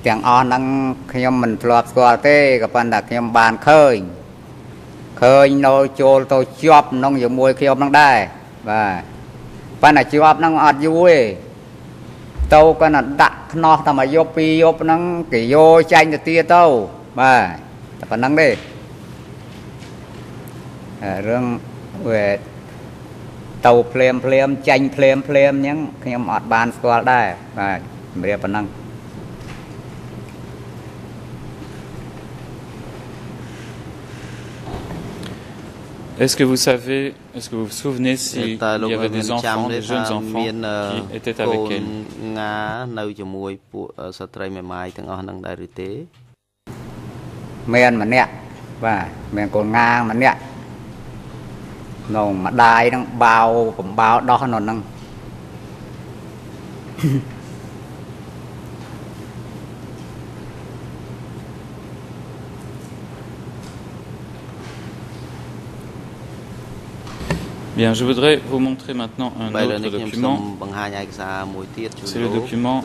ទាំងអស់ហ្នឹងខ្ញុំមិនធ្លាប់ស្គាល់ទេក៏ប៉ុន្តែខ្ញុំបានឃើញឃើញនៅចូលទៅជាប់ក្នុងជាមួយខ្ញុំនឹងដែរបាទ ប៉ុន្តែជាប់ហ្នឹងអត់យូរទេទៅគាត់ដាក់ខ្នោះតែមួយយប់ពីរយប់ហ្នឹងគេយកចាញ់ទៅទៀតទៅបាទតែប៉ុណ្្នឹងទេរឿងវាទៅភ្លាមភ្លាមចាញ់ភ្លាមភ្លាមអញ្ចឹងខ្ញុំអត់បានស្គាល់ដែរបាទជំរាបប៉ុណ្ណឹង Est-ce que vous savez, est-ce que vous vous souvenez s'il y avait des enfants, des jeunes enfants qui étaient avec elle ងានៅជាមួយពួកស្ត្រីមេម៉ាយទាំងអស់ហ្នឹងដែរឬទេមានម្នាក់បាទមានកូនងាម្នាក់នៅម្ដាយហ្នឹងបាវបំបោដោះនៅហ្នឹង Bien, je voudrais vous montrer maintenant un autre document. C'est le document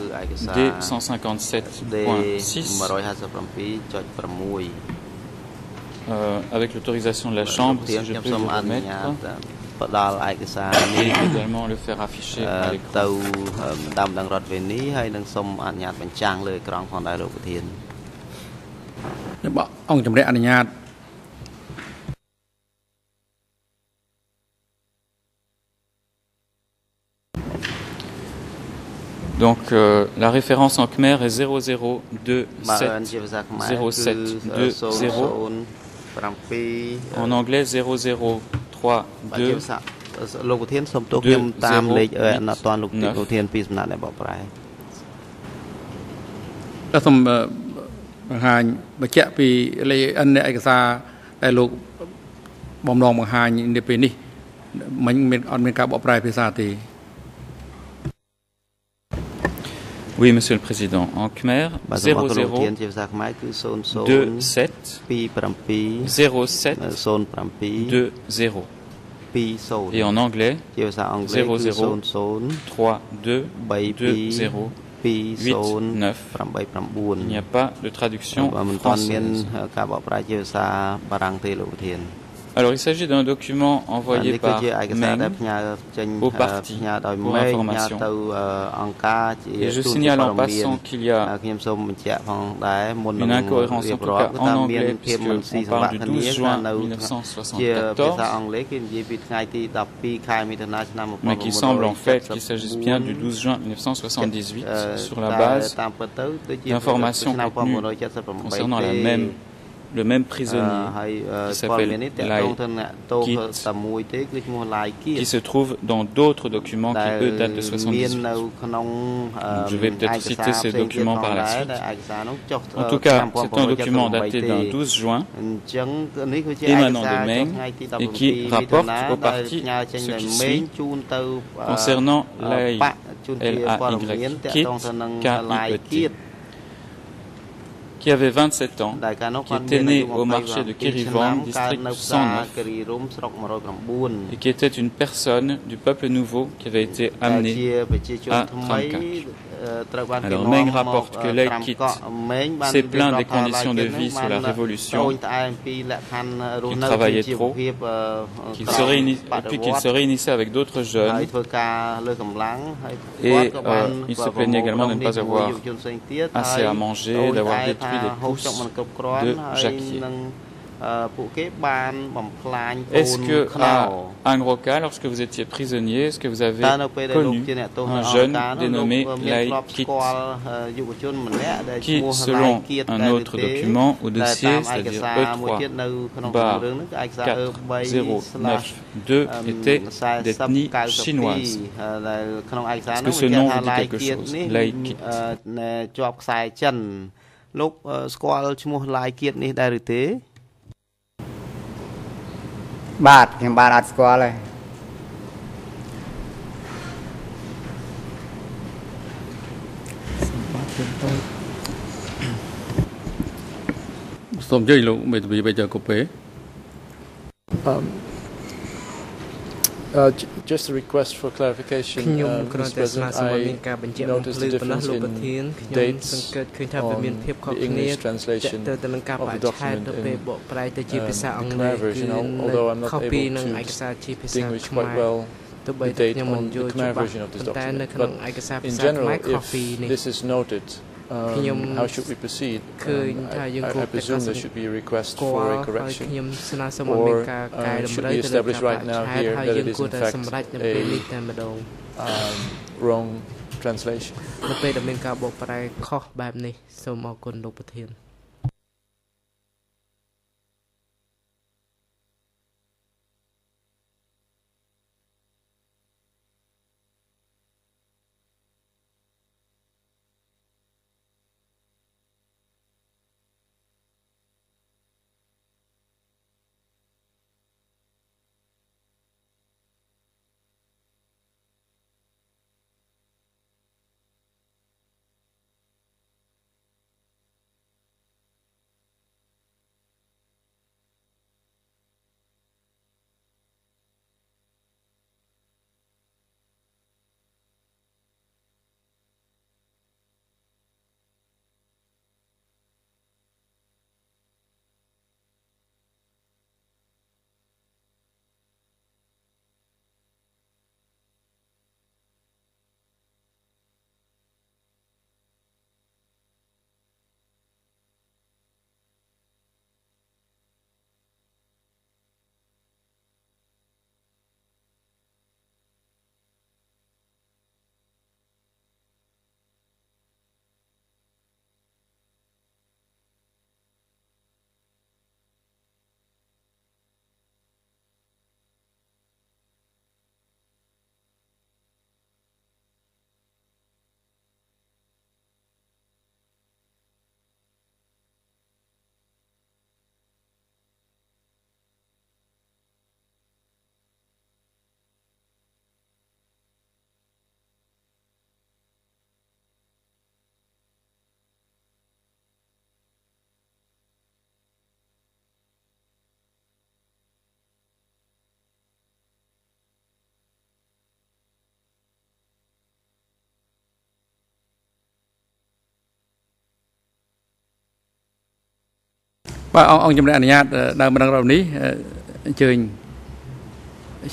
D157.6 euh, avec l'autorisation de la Chambre, si je peux vous remettre. Et également le faire afficher à l'écran. Donc euh, la référence en Khmer est 0027 En anglais 0032 លោកប្រធានសូមទោសខ្ញុំតាមលេខអត់តាន់លោកលោកប្រធានពីសំណាក់ដែលបកប្រែតែសូមបង្ហាញបញ្ជាក់ពីលេខឯកសារដែលលោកបំណងបង្ហាញនៅពេលនេះមិនមានអត់មានការបកប្រែភាសាទេ Oui, Monsieur le Président. En Khmer, 00 27 07 20 Et en anglais, 00 32 20 89 Il n'y a pas de traduction française. Alors, il s'agit d'un document envoyé par Meng au parti pour information. Et je signale en passant qu'il y a une incohérence, en tout cas en anglais, puisqu'on parle du 12 juin 1974, mais qu'il semble en fait qu'il s'agisse bien du 12 juin 1978 sur la base d'informations contenues concernant la même le même prisonnier qui s'appelle Lai qui se trouve dans d'autres documents qui eux datent de 78. je vais peut-être citer ces documents par la suite. En tout cas, c'est un document daté d'un 12 juin, émanant de Meng, et qui rapporte au parti ce qui suit concernant Lai L-A-Y Kit, K-I-E-T qui avait 27 ans, qui était né au marché de Kirivan, district 109, et qui était une personne du peuple nouveau qui avait été amené à Tramkak. Alors Meng rapporte que Lei Kit s'est plaint des conditions de vie sous la Révolution, qu'il travaillait trop, qu'il se, réunissait, puis qu'il se réunissait avec d'autres jeunes, et euh, il se plaignait également de ne pas avoir assez à manger, d'avoir détruit de jacquier. Est-ce que à Angroka, lorsque vous étiez prisonnier, est-ce que vous avez connu un jeune dénommé Lai Kit, qui, selon un autre document ou dossier, c'est-à-dire E3 4092, était d'ethnie chinoise. Est-ce que ce nom vous dit quelque chose? លោកស្គាល់ឈ្មោះឡាយគៀតនេះដែរឬទេ បាទខ្ញុំបាទអត់ស្គាល់ទេសូមជើញលោកមេធាវីបេចកូពេ Um, Just a request for clarification, Mr. President, I noticed a in dates on English translation of the document although I'm not able to distinguish quite well the date on the Khmer document. But in general, if this is noted, noted, um, how should we proceed? Um, I, I, presume there should be a request for a correction, or uh, should we establish right now here that it is in fact a um, wrong translation? នៅពេលដែលមានការបកប្រែខុសបែបនេះសូមអរគុណលោកប្រធាន បាទអង្គជំនះអនុញ្ញាតដើមម្ដងរំនេះអញ្ជើញ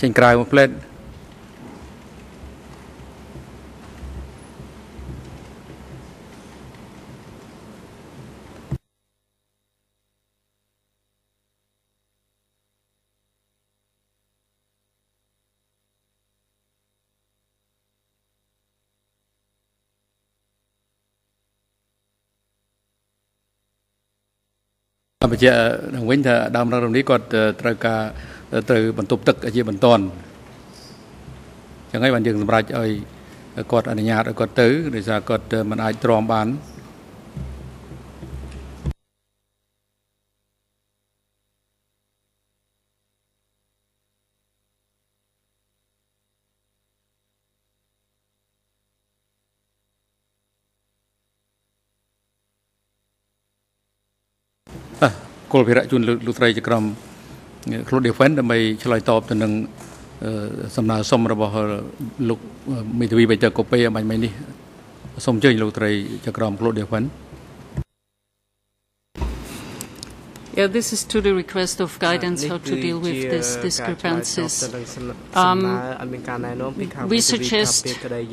ចេញក្រៅមកផ្លេត បញ្ជាក់នឹងវិញថាដើមរងរំនេះគាត់ត្រូវការត្រូវបន្ទប់ទឹកជាបន្តអញ្ចឹងហើយបានយើងសម្រេចឲ្យគាត់អនុញ្ញាតឲ្យគាត់ទៅដោយសារគាត់មិនអាចទ្រាំបាន គោលភារៈជូនលោកស្រីជាក្រុម Cloud Defense ដើម្បីឆ្លើយតបទៅនឹងសំណើសុំរបស់លោកមេធាវីបេតកូពេអំបញ្ញមិញនេះសូមអញ្ជើញលោកស្រីជាក្រុម Cloud Defense Yeah, this is to the request of guidance how to deal with these discrepancies. Um, we suggest,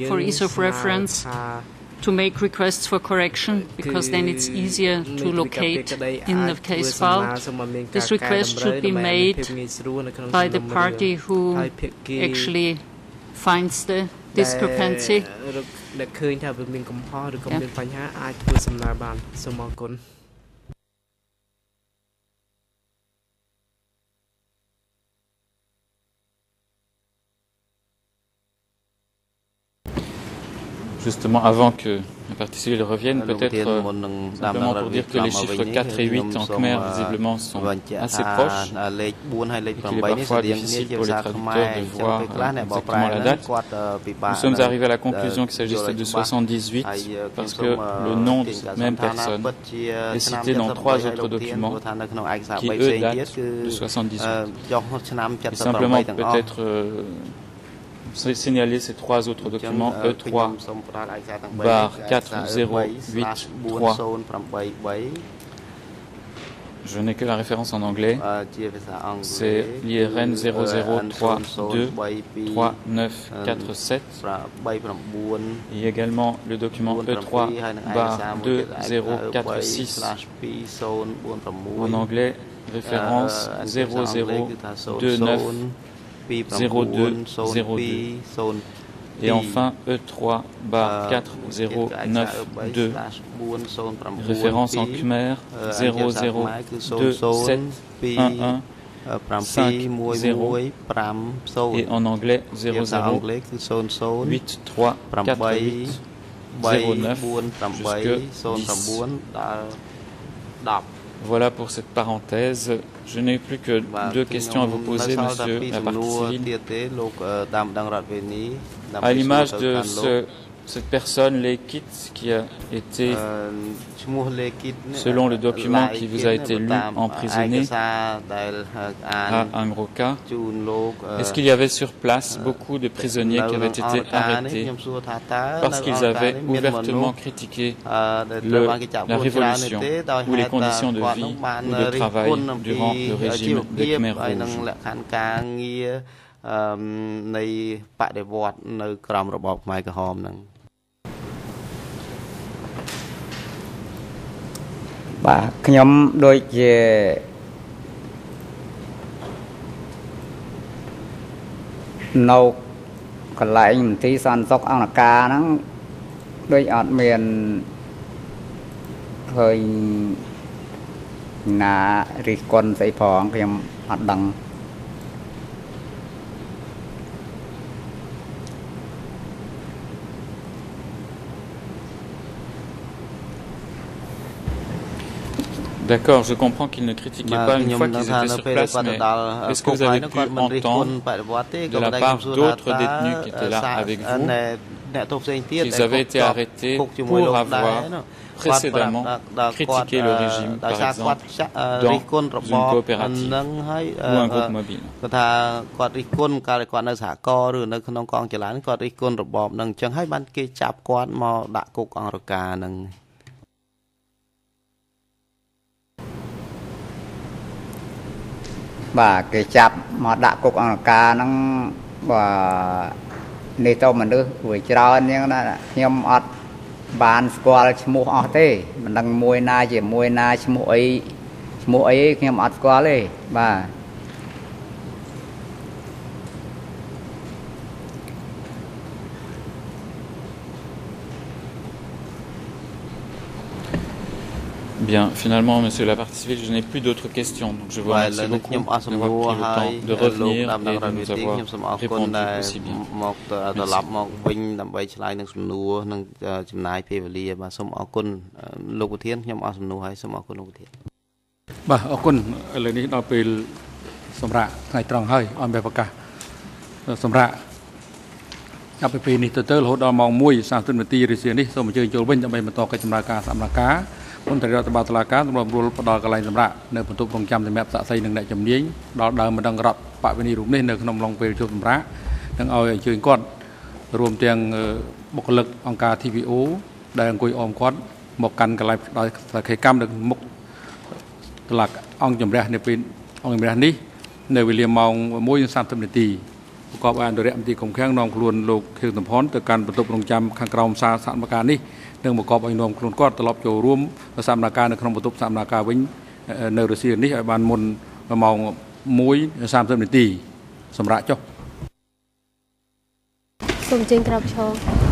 for ease of reference, to make requests for correction because then it's easier to locate in the case file. This request should be made by the party who actually finds the discrepancy. Justement, avant que la partie civile revienne, peut-être euh, simplement pour dire que les chiffres 4 et 8 en Khmer, visiblement, sont assez proches et qu'il est parfois difficile pour les traducteurs de voir exactement la date. Nous sommes arrivés à la conclusion qu'il s'agissait de 78 parce que le nom de cette même personne est cité dans trois autres documents qui, eux, datent de 78. Et simplement, peut-être euh, signaler ces trois autres documents E3 bar 4083. Je n'ai que la référence en anglais. C'est l'IRN 00323947. Il y a également le document E3 bar 2046 en anglais, référence 0029 02 02 et enfin E3 bar 4092 référence en Khmer 002711 50 et en anglais 008348 09 jusque 10. Voilà pour cette parenthèse. Je n'ai plus que deux questions à vous poser, monsieur la partie civile. À l'image de ce cette personne, Lekit, qui a été, selon le document qui vous a été lu, emprisonné à Angroka, est-ce qu'il y avait sur place beaucoup de prisonniers qui avaient été arrêtés parce qu'ils avaient ouvertement critiqué le, la révolution ou les conditions de vie ou de travail durant le régime de Khmer Rouge នៃបដិវត្តនៅក្រមរបបខ្មែរក្រហមហ្នឹង បាទខ្ញុំដូចជានៅកន្លែងមន្ទីរសន្តិសុខអង្គការហ្នឹងដូចអត់មានឃើញណារិះគន់ស្អីផងខ្ញុំអត់ដឹង D'accord, je comprends qu'ils ne critiquaient pas une fois qu'ils étaient sur place, mais est-ce que vous avez pu entendre de la part d'autres détenus qui étaient là avec vous qu'ils avaient été arrêtés pour avoir précédemment critiqué le régime, par exemple, dans une coopérative ou un groupe mobile គាត់ថាគាត់រិះគន់កាលគាត់នៅសហគមន៍ឬនៅក្នុងកងចល័តគាត់រិះគន់របបនឹងអញ្ចឹងហើយបានគេចាប់គាត់មកដាក់គុកអង្គរការនឹង បាទគេចាប់មកដាក់គុកអង្គការហ្នឹងបាទនេះទៅមនុស្សវាច្រើនអញ្ចឹងណាខ្ញុំអត់បានស្គាល់ឈ្មោះអស់ទេមិនដឹងមួយណាជាមួយណាឈ្មោះអីឈ្មោះអីខ្ញុំអត់ស្គាល់ទេបាទ Bien, finalement, monsieur la partie civile, je n'ai plus d'autres questions. Donc je vous remercie beaucoup d'avoir pris le temps de revenir et de nous avoir répondu aussi bien. មកត្រឡប់មកវិញដើម្បីឆ្លើយនឹងសំណួរនិងចំណាយពេលវេលាបាទសូមអរគុណលោកប្រធានខ្ញុំអស់សំណួរហើយសូមអរគុណលោកប្រធានបាទអរគុណឥឡូវនេះដល់ពេលសម្រាប់ថ្ងៃត្រង់ហើយអមប្រកាសសម្រាប់ចាប់ពីពេលនេះទៅទៅរហូតដល់ម៉ោង1:30នាទីរាសីនេះសូមអញ្ជើញចូលវិញដើម្បីបន្តកិច្ចដំណើរការសម្រាប់ការ មន្ត្រីរដ្ឋបាលតុលាការសម្រាប់រួលផ្ដល់កន្លែងសម្រាប់នៅបន្ទប់រងចាំសម្រាប់សាក់សីនិងអ្នកជំនាញដល់ដើមម្ដងរដ្ឋបវេនីរូបនេះនៅក្នុងឡុងពេលជួបសម្រាប់និងឲ្យអញ្ជើញគាត់រួមទាំងបុគ្គលិកអង្គការ TVO ដែលអង្គុយអមគាត់មកកាន់កន្លែងដោយសក្ខីកម្មនៅមុខតុលាការអង្គជំរះនៅពេលអង្គជំរះនេះនៅវេលាម៉ោង1:30នាទីប្រកបដោយអន្តរមន្ត្រីកំខាំងនាំខ្លួនលោកខៀវសំផនទៅកាន់បន្ទប់រងចាំខាងក្រោមសាលសមការនេះ និងបង្កប់ឲ្យនាំខ្លួនគាត់ត្រឡប់ចូលរួមសកម្មភាពនៅក្នុងបន្ទប់សកម្មភាពវិញនៅរុស្ស៊ីនេះឲ្យបានមុនម៉ោង1:30នាទីសម្រាប់ចុះសូមជើញក្រោកឈរ